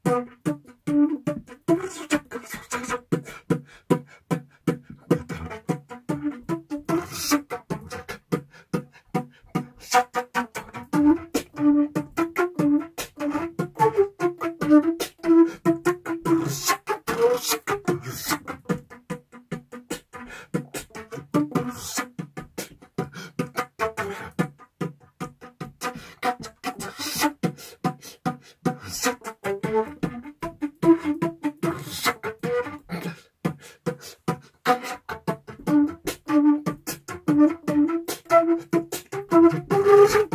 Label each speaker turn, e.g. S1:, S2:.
S1: you I'm